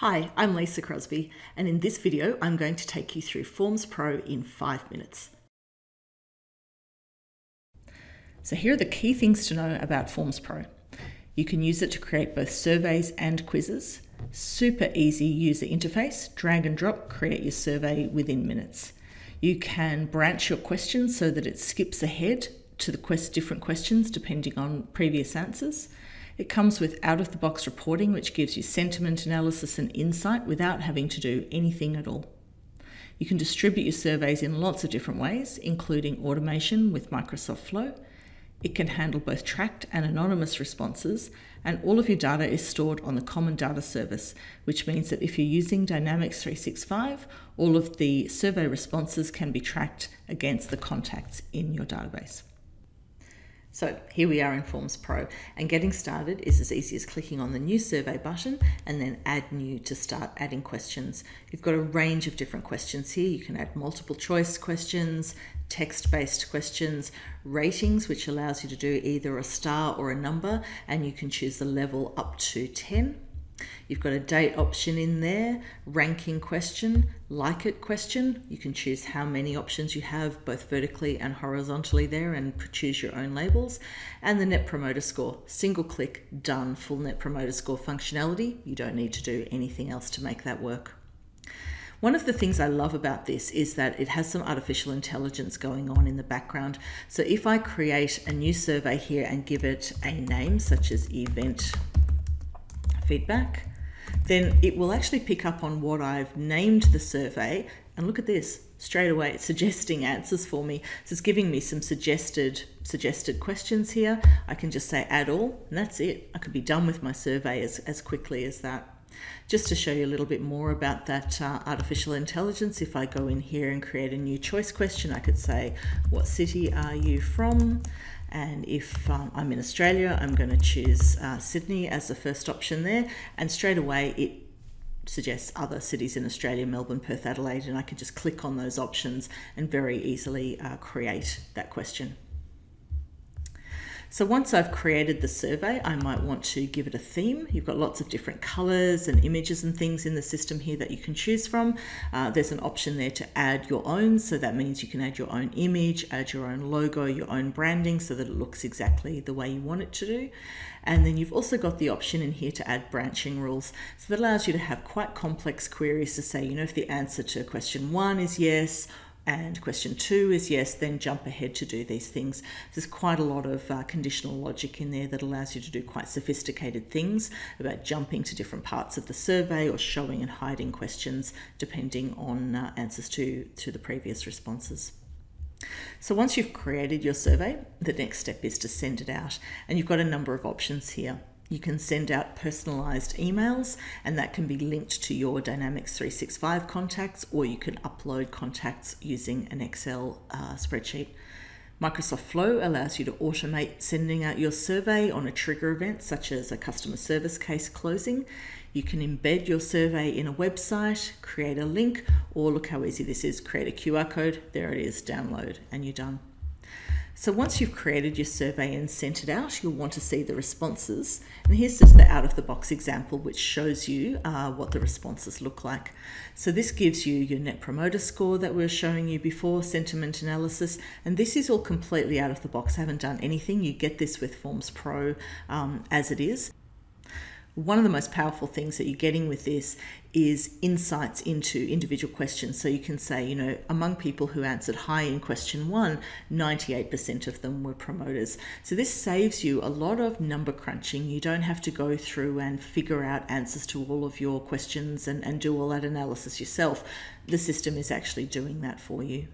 Hi, I'm Lisa Crosbie, and in this video, I'm going to take you through Forms Pro in five minutes. So here are the key things to know about Forms Pro. You can use it to create both surveys and quizzes. Super easy user interface, drag and drop, create your survey within minutes. You can branch your questions so that it skips ahead to the quest different questions depending on previous answers. It comes with out of the box reporting, which gives you sentiment analysis and insight without having to do anything at all. You can distribute your surveys in lots of different ways, including automation with Microsoft Flow. It can handle both tracked and anonymous responses, and all of your data is stored on the Common Data Service, which means that if you're using Dynamics 365, all of the survey responses can be tracked against the contacts in your database. So here we are in Forms Pro and getting started is as easy as clicking on the new survey button and then add new to start adding questions. You've got a range of different questions here. You can add multiple choice questions, text-based questions, ratings which allows you to do either a star or a number and you can choose the level up to 10 You've got a date option in there, ranking question, Likert question. You can choose how many options you have both vertically and horizontally there and choose your own labels. And the Net Promoter Score, single click, done, full Net Promoter Score functionality. You don't need to do anything else to make that work. One of the things I love about this is that it has some artificial intelligence going on in the background. So if I create a new survey here and give it a name such as event feedback, then it will actually pick up on what I've named the survey. And look at this, straight away it's suggesting answers for me. So it's giving me some suggested suggested questions here. I can just say add all, and that's it. I could be done with my survey as, as quickly as that. Just to show you a little bit more about that uh, artificial intelligence, if I go in here and create a new choice question, I could say, what city are you from? And if um, I'm in Australia, I'm going to choose uh, Sydney as the first option there. And straight away, it suggests other cities in Australia, Melbourne, Perth, Adelaide, and I can just click on those options and very easily uh, create that question. So once I've created the survey, I might want to give it a theme. You've got lots of different colors and images and things in the system here that you can choose from. Uh, there's an option there to add your own. So that means you can add your own image, add your own logo, your own branding so that it looks exactly the way you want it to do. And then you've also got the option in here to add branching rules. So that allows you to have quite complex queries to say, you know, if the answer to question one is yes, and question two is yes, then jump ahead to do these things. There's quite a lot of uh, conditional logic in there that allows you to do quite sophisticated things about jumping to different parts of the survey or showing and hiding questions depending on uh, answers to, to the previous responses. So once you've created your survey, the next step is to send it out. And you've got a number of options here. You can send out personalized emails, and that can be linked to your Dynamics 365 contacts, or you can upload contacts using an Excel uh, spreadsheet. Microsoft Flow allows you to automate sending out your survey on a trigger event, such as a customer service case closing. You can embed your survey in a website, create a link, or look how easy this is create a QR code. There it is, download, and you're done. So once you've created your survey and sent it out, you'll want to see the responses. And here's just the out of the box example, which shows you uh, what the responses look like. So this gives you your net promoter score that we were showing you before, sentiment analysis, and this is all completely out of the box. I haven't done anything. You get this with Forms Pro um, as it is one of the most powerful things that you're getting with this is insights into individual questions. So you can say, you know, among people who answered high in question one, 98% of them were promoters. So this saves you a lot of number crunching. You don't have to go through and figure out answers to all of your questions and, and do all that analysis yourself. The system is actually doing that for you.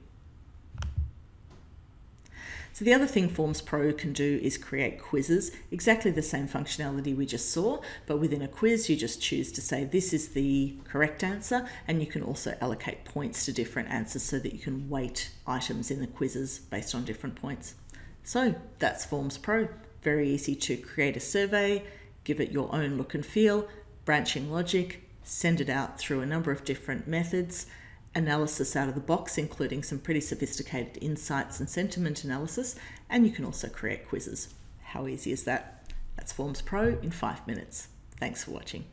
So the other thing Forms Pro can do is create quizzes, exactly the same functionality we just saw, but within a quiz you just choose to say this is the correct answer and you can also allocate points to different answers so that you can weight items in the quizzes based on different points. So that's Forms Pro. Very easy to create a survey, give it your own look and feel, branching logic, send it out through a number of different methods, analysis out of the box, including some pretty sophisticated insights and sentiment analysis, and you can also create quizzes. How easy is that? That's Forms Pro in five minutes. Thanks for watching.